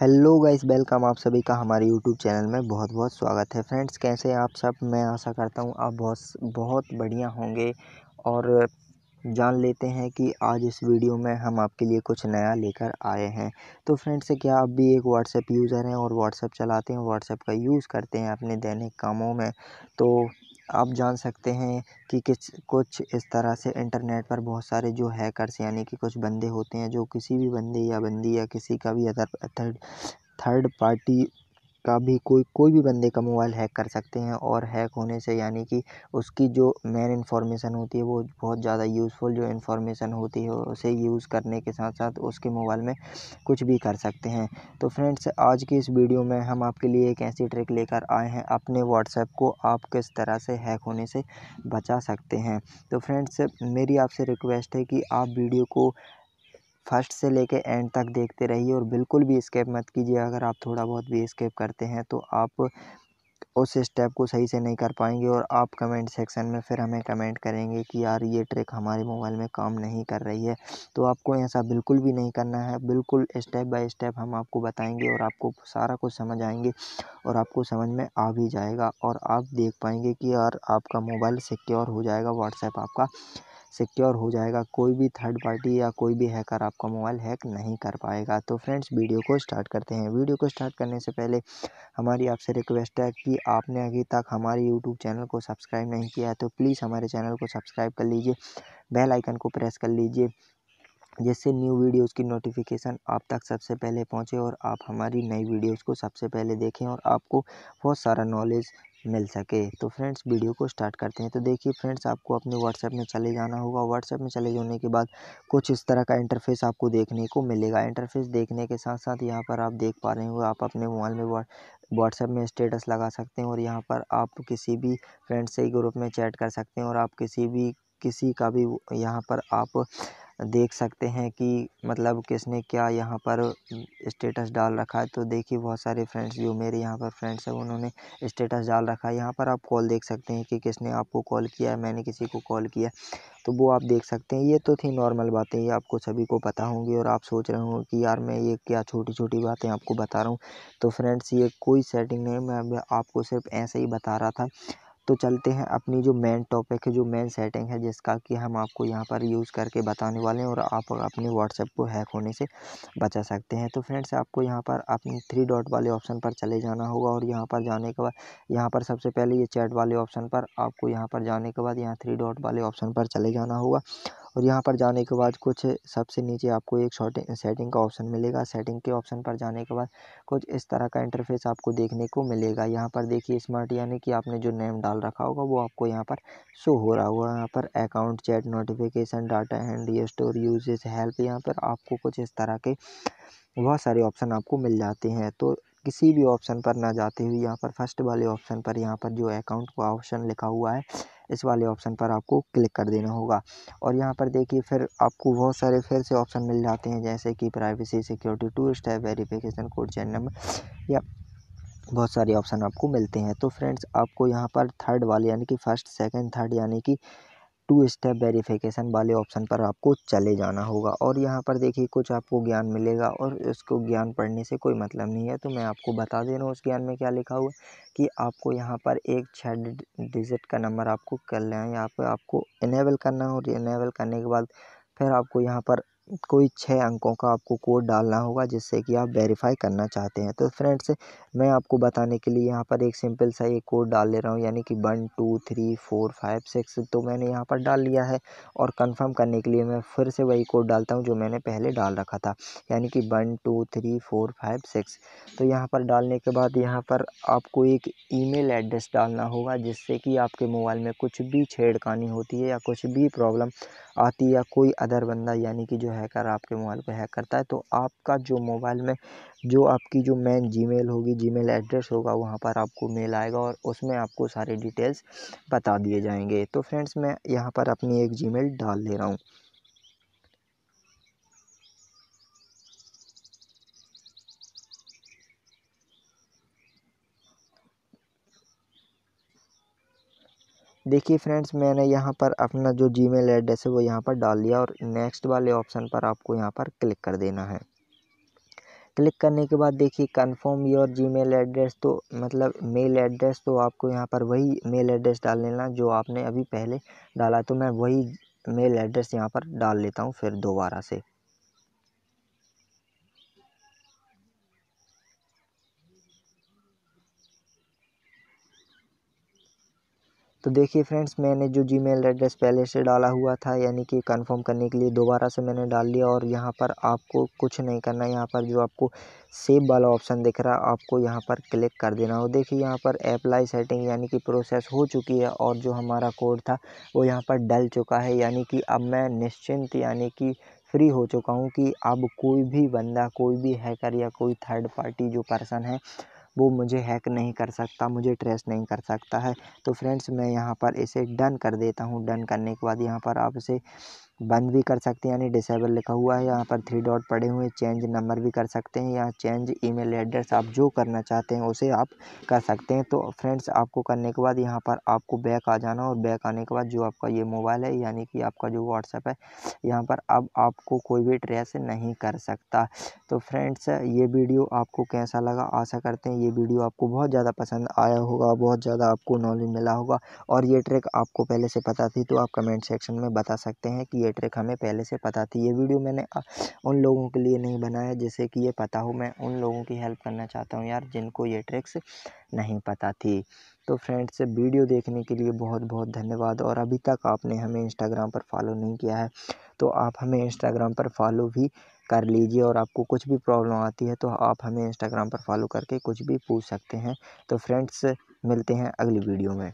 Hello guys, welcome आप सभी का हमारे यूट्यूब चैनल में बहुत बहुत स्वागत है। फ्रेंड्स, कैसे आप सब? मैं आशा करता हूँ आप बहुत बहुत बढ़िया होंगे और जान लेते हैं कि आज इस वीडियो में हम आपके लिए कुछ नया लेकर आए हैं। तो फ्रेंड्स, क्या आप भी एक व्हाट्सएप यूज़र हैं और व्हाट्सएप चलाते हैं? व्हाट्सएप का यूज़ करते हैं अपने दैनिक कामों में। तो आप जान सकते हैं कि किस, कुछ इस तरह से इंटरनेट पर बहुत सारे जो हैकर्स यानी कि कुछ बंदे होते हैं, जो किसी भी बंदे या बंदी या किसी का भी अदर थर्ड थर्ड पार्टी का भी कोई कोई भी बंदे का मोबाइल हैक कर सकते हैं और हैक होने से यानी कि उसकी जो मेन इन्फॉर्मेशन होती है वो बहुत ज़्यादा यूज़फुल जो इन्फॉर्मेशन होती है उसे यूज़ करने के साथ साथ उसके मोबाइल में कुछ भी कर सकते हैं। तो फ्रेंड्स, आज की इस वीडियो में हम आपके लिए एक ऐसी ट्रिक लेकर आए हैं, अपने व्हाट्सएप को आप किस तरह से हैक होने से बचा सकते हैं। तो फ्रेंड्स, मेरी आपसे रिक्वेस्ट है कि आप वीडियो को फ़र्स्ट से लेके एंड तक देखते रहिए और बिल्कुल भी स्केप मत कीजिए। अगर आप थोड़ा बहुत भी स्केप करते हैं तो आप उस स्टेप को सही से नहीं कर पाएँगे और आप कमेंट सेक्शन में फिर हमें कमेंट करेंगे कि यार ये ट्रिक हमारे मोबाइल में काम नहीं कर रही है। तो आपको ऐसा बिल्कुल भी नहीं करना है। बिल्कुल स्टेप बाय स्टेप हम आपको बताएँगे और आपको सारा कुछ समझ आएँगे और आपको समझ में आ भी जाएगा और आप देख पाएँगे कि यार आपका मोबाइल सिक्योर हो जाएगा व्हाट्सएप आपका सिक्योर हो जाएगा। कोई भी थर्ड पार्टी या कोई भी हैकर आपका मोबाइल हैक नहीं कर पाएगा। तो फ्रेंड्स वीडियो को स्टार्ट करते हैं। वीडियो को स्टार्ट करने से पहले हमारी आपसे रिक्वेस्ट है कि आपने अभी तक हमारे यूट्यूब चैनल को सब्सक्राइब नहीं किया है तो प्लीज़ हमारे चैनल को सब्सक्राइब कर लीजिए। बेल आइकन को प्रेस कर लीजिए, जिससे न्यू वीडियोज़ की नोटिफिकेशन आप तक सबसे पहले पहुँचे और आप हमारी नई वीडियोज़ को सबसे पहले देखें और आपको बहुत सारा नॉलेज मिल सके। तो फ्रेंड्स, वीडियो को स्टार्ट करते हैं। तो देखिए फ्रेंड्स, आपको अपने व्हाट्सएप में चले जाना होगा। व्हाट्सएप में चले जाने के बाद कुछ इस तरह का इंटरफेस आपको देखने को मिलेगा। इंटरफेस देखने के साथ साथ यहाँ पर आप देख पा रहे हो, आप अपने मोबाइल में व्हाट्सएप में स्टेटस लगा सकते हैं और यहाँ पर आप किसी भी फ्रेंड से ग्रुप में चैट कर सकते हैं और आप किसी भी, किसी का भी यहाँ पर आप देख सकते हैं कि मतलब किसने क्या यहाँ पर स्टेटस डाल रखा है। तो देखिए, बहुत सारे फ्रेंड्स जो मेरे यहाँ पर फ्रेंड्स हैं, उन्होंने स्टेटस डाल रखा है। यहाँ पर आप कॉल देख सकते हैं कि किसने आपको कॉल किया है, मैंने किसी को कॉल किया तो वो आप देख सकते हैं। ये तो थी नॉर्मल बातें, ये आपको सभी को पता होंगी और आप सोच रहे होंगे कि यार मैं ये क्या छोटी छोटी बातें आपको बता रहा हूँ। तो फ्रेंड्स ये कोई सेटिंग नहीं मैं आपको सिर्फ़ ऐसे ही बता रहा था। तो चलते हैं अपनी जो मेन टॉपिक है, जो मेन सेटिंग है, जिसका कि हम आपको यहाँ पर यूज़ करके बताने वाले हैं और आप अपने व्हाट्सएप को हैक होने से बचा सकते हैं। तो फ्रेंड्स आपको यहाँ पर अपने थ्री डॉट वाले ऑप्शन पर चले जाना होगा और यहाँ पर जाने के बाद, यहाँ पर सबसे पहले ये चैट वाले ऑप्शन पर आपको यहाँ पर जाने के बाद यहाँ थ्री डॉट वाले ऑप्शन पर चले जाना होगा। और यहाँ पर जाने के बाद कुछ सबसे नीचे आपको एक शॉर्टिंग सेटिंग का ऑप्शन मिलेगा। सेटिंग के ऑप्शन पर जाने के बाद कुछ इस तरह का इंटरफेस आपको देखने को मिलेगा। यहाँ पर देखिए स्मार्ट यानी कि आपने जो नेम डाल रखा होगा, वो आपको यहाँ पर शो हो रहा होगा। यहाँ पर account chat notification data and store usage help यहाँ पर आपको कुछ इस तरह के बहुत सारे ऑप्शन आपको मिल जाते हैं। तो किसी भी ऑप्शन पर ना जाते हुए यहाँ पर फ़र्स्ट वाले ऑप्शन पर यहाँ पर जो अकाउंट का ऑप्शन लिखा हुआ है इस वाले ऑप्शन पर आपको क्लिक कर देना होगा। और यहाँ पर देखिए फिर आपको बहुत सारे फिर से ऑप्शन मिल जाते हैं, जैसे कि privacy security two step verification code change number या बहुत सारे ऑप्शन आपको मिलते हैं। तो फ्रेंड्स आपको यहाँ पर थर्ड वाले, यानी कि फ़र्स्ट सेकंड थर्ड यानी कि टू स्टेप वेरिफिकेशन वाले ऑप्शन पर आपको चले जाना होगा। और यहाँ पर देखिए, कुछ आपको ज्ञान मिलेगा और इसको ज्ञान पढ़ने से कोई मतलब नहीं है। तो मैं आपको बता दे रहा हूँ उस ज्ञान में क्या लिखा हुआ कि आपको यहाँ पर एक छः डिजिट का नंबर आपको कर लेना है। यहाँ पर आपको इनेबल करना है और इनेबल करने के बाद फिर आपको यहाँ पर कोई छः अंकों का आपको कोड डालना होगा जिससे कि आप वेरीफाई करना चाहते हैं। तो फ्रेंड्स मैं आपको बताने के लिए यहाँ पर एक सिंपल सा एक कोड डाल ले रहा हूँ, यानी कि one two three four five six तो मैंने यहाँ पर डाल लिया है और कंफर्म करने के लिए मैं फिर से वही कोड डालता हूँ जो मैंने पहले डाल रखा था, यानी कि one two three four five six तो यहाँ पर डालने के बाद यहाँ पर आपको एक ईमेल एड्रेस डालना होगा जिससे कि आपके मोबाइल में कुछ भी छेड़खानी होती है या कुछ भी प्रॉब्लम आती है या कोई अदर बंदा, यानी कि जो हैकर आपके मोबाइल को हैक करता है तो आपका जो मोबाइल में, जो आपकी जो मेन जीमेल होगी जीमेल एड्रेस होगा, वहाँ पर आपको मेल आएगा और उसमें आपको सारे डिटेल्स बता दिए जाएँगे। तो फ्रेंड्स मैं यहाँ पर अपनी एक जीमेल डाल ले रहा हूँ। देखिए फ्रेंड्स, मैंने यहाँ पर अपना जो जीमेल एड्रेस है वो यहाँ पर डाल दिया और नेक्स्ट वाले ऑप्शन पर आपको यहाँ पर क्लिक कर देना है। क्लिक करने के बाद देखिए कन्फर्म योर जीमेल एड्रेस तो मतलब मेल एड्रेस तो आपको यहाँ पर वही मेल एड्रेस डाल लेना जो आपने अभी पहले डाला तो मैं वही मेल एड्रेस यहाँ पर डाल लेता हूँ फिर दोबारा से। तो देखिए फ्रेंड्स, मैंने जो जीमेल एड्रेस पहले से डाला हुआ था, यानी कि कंफर्म करने के लिए दोबारा से मैंने डाल लिया और यहाँ पर आपको कुछ नहीं करना, यहाँ पर जो आपको सेव वाला ऑप्शन दिख रहा है आपको यहाँ पर क्लिक कर देना। हो देखिए यहाँ पर अप्लाई सेटिंग यानी कि प्रोसेस हो चुकी है और जो हमारा कोड था, वो यहाँ पर डल चुका है। यानी कि अब मैं निश्चिंत यानी कि फ्री हो चुका हूँ कि अब कोई भी बंदा, कोई भी हैकर या कोई थर्ड पार्टी जो पर्सन है वो मुझे हैक नहीं कर सकता, मुझे ट्रेस नहीं कर सकता है। तो फ्रेंड्स मैं यहाँ पर इसे डन कर देता हूँ। डन करने के बाद यहाँ पर आप इसे बंद भी कर सकते हैं, यानी डिसेबल लिखा हुआ है। यहाँ पर थ्री डॉट पड़े हुए चेंज नंबर भी कर सकते हैं या चेंज ईमेल एड्रेस आप जो करना चाहते हैं, उसे आप कर सकते हैं। तो फ्रेंड्स आपको करने के बाद यहाँ पर आपको बैक आ जाना और बैक आने के बाद जो आपका ये मोबाइल है, यानी कि आपका जो व्हाट्सएप है, यहाँ पर अब आपको कोई भी ट्रेस नहीं कर सकता। तो फ्रेंड्स ये वीडियो आपको कैसा लगा? आशा करते हैं ये वीडियो आपको बहुत ज़्यादा पसंद आया होगा, बहुत ज़्यादा आपको नॉलेज मिला होगा। और ये ट्रिक आपको पहले से पता थी तो आप कमेंट सेक्शन में बता सकते हैं कि ये ट्रिक हमें पहले से पता थी। ये वीडियो मैंने उन लोगों के लिए नहीं बनाया, जैसे कि ये पता हो, मैं उन लोगों की हेल्प करना चाहता हूँ यार, जिनको ये ट्रिक्स नहीं पता थी। तो फ्रेंड्स, वीडियो देखने के लिए बहुत बहुत धन्यवाद, और अभी तक आपने हमें इंस्टाग्राम पर फॉलो नहीं किया है तो आप हमें इंस्टाग्राम पर फॉलो भी कर लीजिए, और आपको कुछ भी प्रॉब्लम आती है तो आप हमें इंस्टाग्राम पर फॉलो करके कुछ भी पूछ सकते हैं। तो फ्रेंड्स, मिलते हैं अगली वीडियो में।